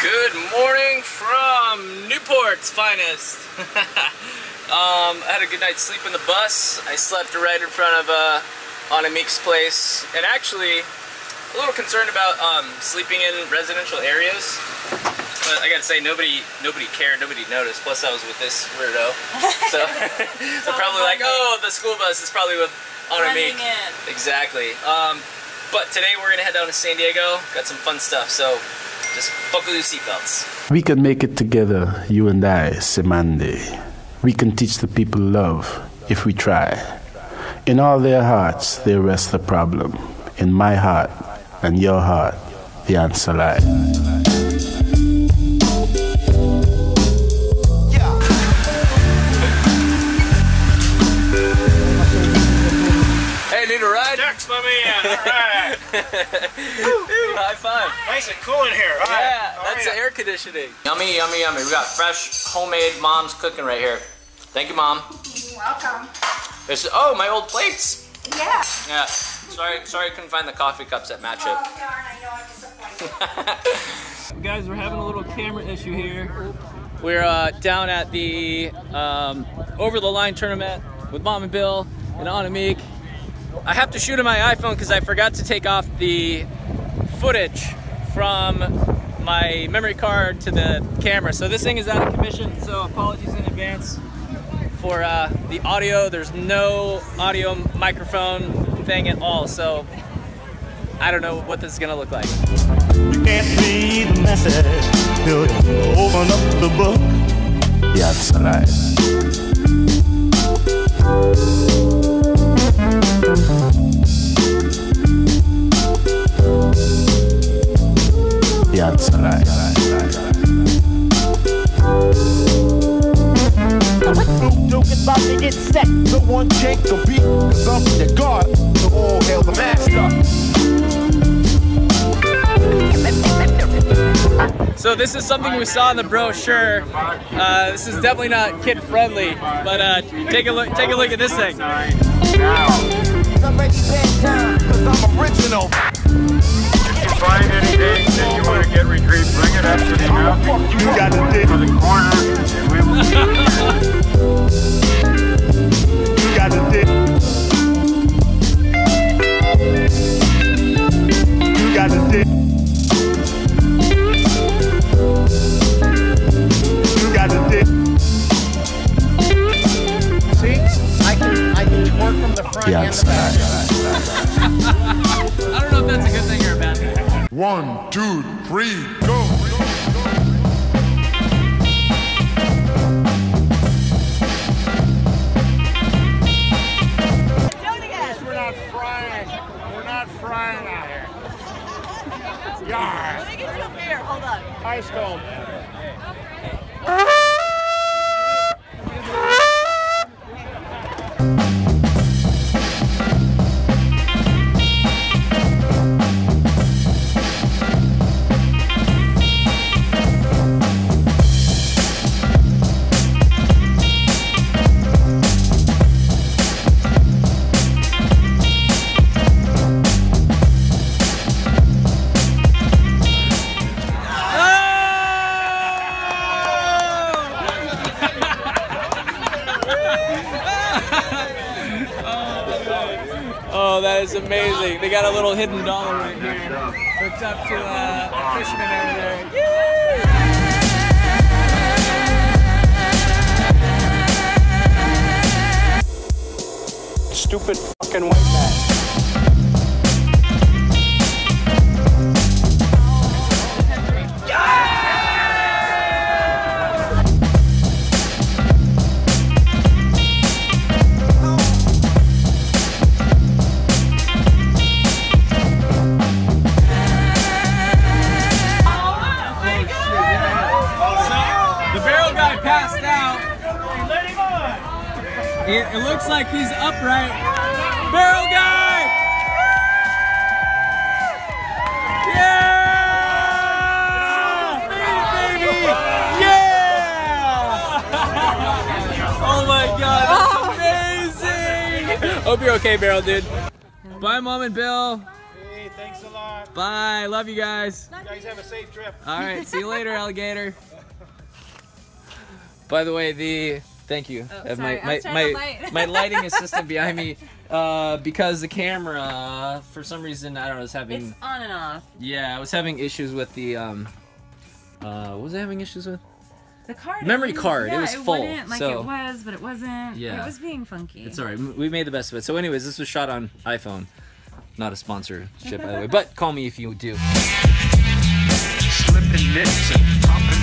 Good morning from Newport's finest. um, I had a good night's sleep in the bus. I slept right in front of uh, Anamique's place, and actually a little concerned about um, sleeping in residential areas. But I gotta say, nobody nobody cared, nobody noticed. Plus, I was with this weirdo, so they're probably like, "Oh, the school bus is probably with Anamik." Exactly. Um, but today we're gonna head down to San Diego. Got some fun stuff, so just buckle your seatbelts. We can make it together, you and I, Semande. We can teach the people love if we try. In all their hearts, there rests the problem. In my heart and your heart, the answer lies. Hey, need a ride? Dex, my man. All right. High five. nice and cool in here. All right. Yeah, All that's the air conditioning. Yummy, yummy, yummy. We got fresh homemade mom's cooking right here. Thank you, mom. Welcome. This oh, my old plates. Yeah. Yeah. Sorry, sorry, I couldn't find the coffee cups that match Oh, it. darn, I know I'm disappointed. Guys, we're having a little camera issue here. We're uh, down at the um, over the line tournament with Mom and Bill and Anamique. I have to shoot on my iPhone because I forgot to take off the footage from my memory card to the camera. So this thing is out of commission, so apologies in advance for uh, the audio. There's no audio microphone thing at all, so I don't know what this is gonna look like. You can't read the message till you open up the book. The answer lies. Snoop Dogg is about to get set. The one Jake, the beat, some the guard. The all hail the master. So this is something we saw in the brochure. Uh, this is definitely not kid friendly, but uh, take a look. Take a look at this thing. Lies. I don't know if that's a good thing or a bad thing. One, two, three, go. We're not frying. We're not frying out here. Yar. Let me get you a beer. Hold on. Ice cold. Oh, that is amazing. They got a little hidden dollar right here, hooked up to uh, a fisherman over there. Stupid fucking white man. It, it looks like he's upright. Barrel guy! Yeah! Baby! Yeah! Oh my god, that's amazing! Hope you're okay, Barrel dude. Bye, Mom and Bill. Hey, thanks a lot. Bye. Love you guys. You guys have a safe trip. All right. See you later, alligator. By the way, the thank you. Oh, Uh, sorry, I my was my trying to my, light. my lighting assistant behind me, uh, because the camera for some reason I don't know is having It's on and off. yeah I was having issues with the um uh what was I having issues with? The card. Memory wouldn't- card, it Yeah, was full, wouldn't, Like so- it was, but it wasn't. Yeah. It was being funky. It's alright. We made the best of it. So, anyways, this was shot on iPhone. Not a sponsorship, by the way. But call me if you do. Slipping knits and popping